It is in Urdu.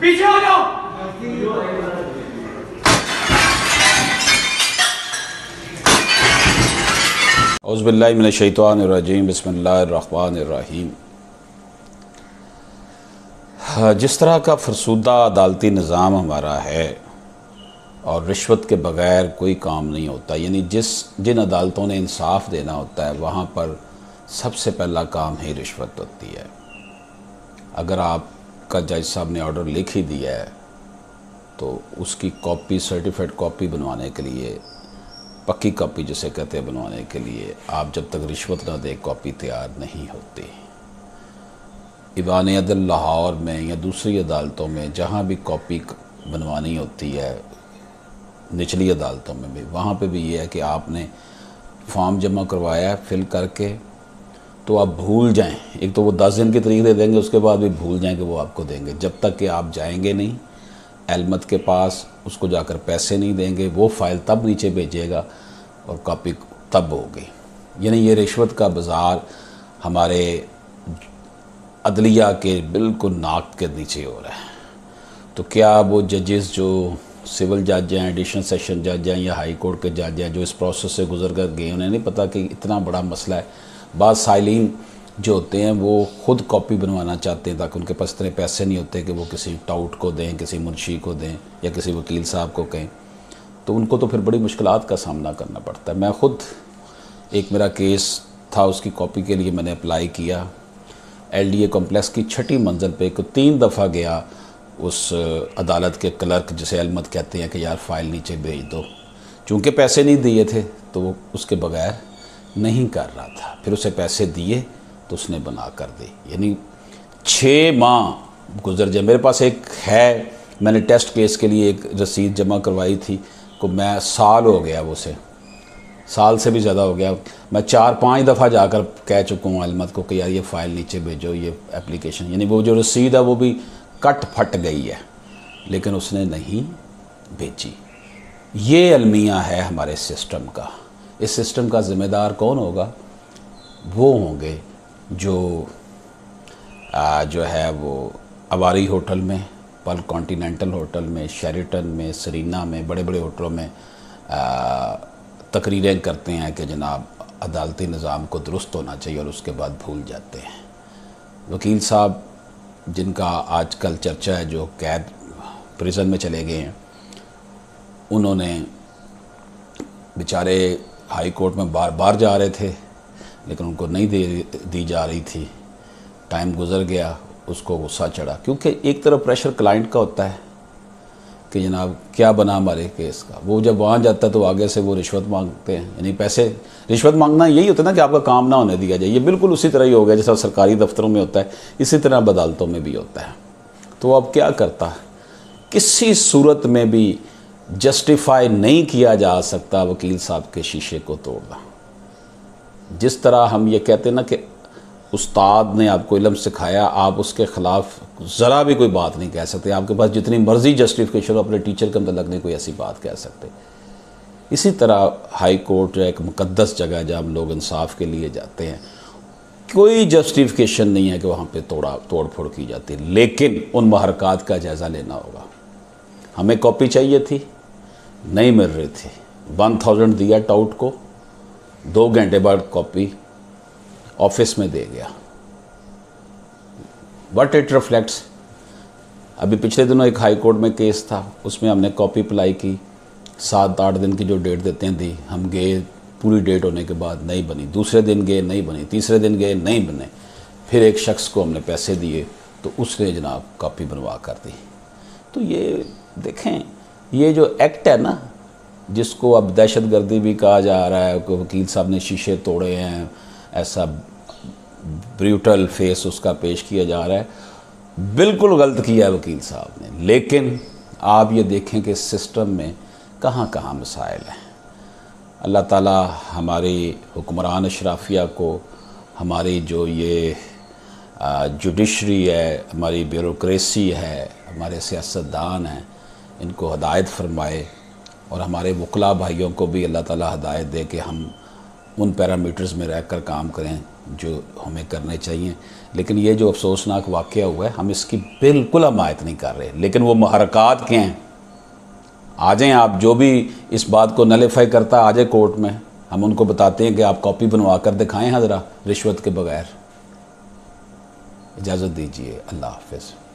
پیچھے ہو جاؤ عوض باللہ من الشیطان الرجیم، بسم اللہ الرحمن الرحیم۔ جس طرح کا فرسودہ عدالتی نظام ہمارا ہے اور رشوت کے بغیر کوئی کام نہیں ہوتا یعنی جس، جن عدالتوں نے انصاف دینا ہوتا ہے، وہاں پر سب سے پہلا کام ہی رشوت ہوتی ہے۔ اگر آپ کا جج صاحب نے آرڈر لکھ ہی دیا ہے، تو اس کی کاپی سرٹیفائڈ کاپی بنوانے کے لیے، پکی کاپی جسے کہتے ہیں بنوانے کے لیے، آپ جب تک رشوت نہ دیں، کاپی تیار نہیں ہوتی۔ ایوان عدل لاہور میں یا دوسری عدالتوں میں جہاں بھی کاپی بنوانی ہوتی ہے، نچلی عدالتوں میں بھی، وہاں پہ بھی یہ ہے کہ آپ نے فارم جمع کروایا ہے فل کر کے تو آپ بھول جائیں۔ ایک تو وہ دس دن کی تاریخ دے دیں گے، اس کے بعد بھی بھول جائیں کہ وہ آپ کو دیں گے۔ جب تک کہ آپ جائیں گے نہیں، علمت کے پاس اس کو جا کر پیسے نہیں دیں گے، وہ فائل تب نیچے بھیجے گا اور کاپی تب ہوگی۔ یعنی یہ رشوت کا بازار ہمارے عدلیہ کے بالکل ناک کے نیچے ہو رہا ہے۔ تو کیا وہ ججز جو سول جج ہیں ایڈیشنل سیشن جج ہیں یا ہائی کورٹ کے جج ہیں جو اس پروسیس سے گزر کر گئے، انہیں نہیں پتہ کہ اتنا بڑا مسئلہ ہے۔ بعض سائلین جو ہوتے ہیں وہ خود کاپی بنوانا چاہتے ہیں تاکہ ان کے پاس اتنے پیسے نہیں ہوتے کہ وہ کسی ٹاؤٹ کو دیں، کسی منشی کو دیں یا کسی وکیل صاحب کو کہیں۔ تو ان کو تو پھر بڑی مشکلات کا سامنا کرنا پڑتا ہے۔ میں خود ایک میرا کیس تھا، اس کی کاپی کے لیے میں نے اپلائی کیا۔ ایل ڈی اے کمپلیکس کی چھٹی منزل پہ ایک تین دفعہ گیا اس عدالت کے کلرک جسے علمت کہتے ہیں کہ یار فائل نیچے بھیج دو۔ چونکہ پیسے نہیں دیے تھے تو وہ اس کے بغیر نہیں کر رہا تھا۔ پھر اسے پیسے دیے تو اس نے بنا کر دی یعنی چھ ماہ گزر جائے۔ میرے پاس ایک ہے۔ میں نے ٹیسٹ کیس کے لیے ایک رسید جمع کروائی تھی کو میں سال ہو گیا وہ سے۔ سال سے بھی زیادہ ہو گیا۔ میں چار پانچ دفعہ جا کر کہہ چکا ہوں، علمت کو کہ یار یہ فائل نیچے بھیجو، یہ اپلیکیشن۔ یعنی وہ جو رسید ہے وہ بھی کٹ پھٹ گئی ہے، لیکن اس نے نہیں بھیجی۔ یہ المیہ ہے ہمارے سسٹم کا۔ اس سسٹم کا ذمہ دار کون ہوگا؟ وہ ہوں گے جو جو ہے وہ اواری ہوٹل میں، پل کانٹیننٹل ہوٹل میں، شیریٹن میں، سرینا میں، بڑے بڑے ہوٹلوں میں تقریریں کرتے ہیں کہ جناب عدالتی نظام کو درست ہونا چاہیے اور اس کے بعد بھول جاتے ہیں۔ وکیل صاحب، جن کا آج کل چرچا ہے جو قید پریزن میں چلے گئے ہیں، انہوں نے بیچارے ہائی کورٹ میں بار بار جا رہے تھے، لیکن ان کو نہیں دے دی جا رہی تھی۔ ٹائم گزر گیا، اس کو غصہ چڑھا۔ کیونکہ ایک طرف پریشر کلائنٹ کا ہوتا ہے کہ جناب کیا بنا ہمارے کیس کا؟ وہ جب وہاں جاتا ہے تو آگے سے وہ رشوت مانگتے ہیں۔ یعنی پیسے، رشوت مانگنا یہی ہوتا ہے نا کہ آپ کا کام نہ ہونے دیا جائے۔ یہ بالکل اسی طرح ہی ہو گیا جیسا سرکاری دفتروں میں ہوتا ہے، اسی طرح بدالتوں میں بھی ہوتا ہے۔ تو اب کیا کرتا ہے؟ کسی صورت میں بھی جسٹیفائی نہیں کیا جا سکتا وکیل صاحب کے شیشے کو توڑنا۔ جس طرح ہم یہ کہتے ہیں نا کہ استاد نے آپ کو علم سکھایا، آپ اس کے خلاف ذرا بھی کوئی بات نہیں کہہ سکتے۔ آپ کے پاس جتنی مرضی جسٹیفیکیشن ہو، اپنے ٹیچر کے متعلق نہیں کوئی ایسی بات کہہ سکتے۔ اسی طرح ہائی کورٹ جو ایک مقدس جگہ ہے جہاں ہم لوگ انصاف کے لیے جاتے ہیں، کوئی جسٹیفیکیشن نہیں ہے کہ وہاں پہ توڑا، توڑ پھوڑ کی جاتی۔ لیکن ان محرکات کا جائزہ لینا ہوگا۔ ہمیں کاپی چاہیے تھی۔ نہیں مل رہی تھی۔ ون تھاؤزنڈ دیا ٹاؤٹ کو، دو گھنٹے بعد کاپی آفس میں دے گیا۔ وٹ اٹ ریفلیکٹس ابھی پچھلے دنوں ایک ہائی کورٹ میں کیس تھا، اس میں ہم نے کاپی اپلائی کی۔ سات آٹھ دن کی جو ڈیٹ دیتے ہیں دی، ہم گئے، پوری ڈیٹ ہونے کے بعد نہیں بنی۔ دوسرے دن گئے، نہیں بنی۔ تیسرے دن گئے، نہیں بنے۔ پھر ایک شخص کو ہم نے پیسے دیے، تو اس نے جناب کاپی بنوا کر دی۔ تو یہ دیکھیں یہ جو ایکٹ ہے نا، جس کو اب دہشت گردی بھی کہا جا رہا ہے، کہ وکیل صاحب نے شیشے توڑے ہیں، ایسا بریوٹل فیس اس کا پیش کیا جا رہا ہے۔ بالکل غلط کیا ہے وکیل صاحب نے۔ لیکن آپ یہ دیکھیں کہ سسٹم میں کہاں کہاں مسائل ہیں۔ اللہ تعالیٰ ہماری حکمران اشرافیہ کو، ہماری جو یہ جوڈیشری ہے، ہماری بیوروکریسی ہے، ہمارے سیاستدان ہیں ان کو ہدایت فرمائے اور ہمارے وکلا بھائیوں کو بھی اللہ تعالیٰ ہدایت دے کہ ہم ان پیرامیٹرز میں رہ کر کام کریں جو ہمیں کرنے چاہیے۔ لیکن یہ جو افسوسناک واقعہ ہوا ہے، ہم اس کی بالکل حمایت نہیں کر رہے۔ لیکن وہ محرکات کے ہیں؟ آ جائیں آپ، جو بھی اس بات کو نلیفائی کرتا آ جائے کورٹ میں، ہم ان کو بتاتے ہیں کہ آپ کاپی بنوا کر دکھائیں حضرہ رشوت کے بغیر۔ اجازت دیجیے اللہ حافظ۔